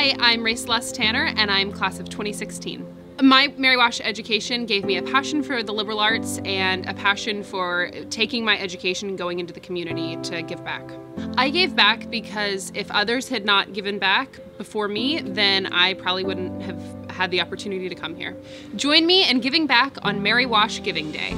Hi, I'm Ray Celeste Tanner, and I'm class of 2016. My Mary Wash education gave me a passion for the liberal arts and a passion for taking my education and going into the community to give back. I gave back because if others had not given back before me, then I probably wouldn't have had the opportunity to come here. Join me in giving back on Mary Wash Giving Day.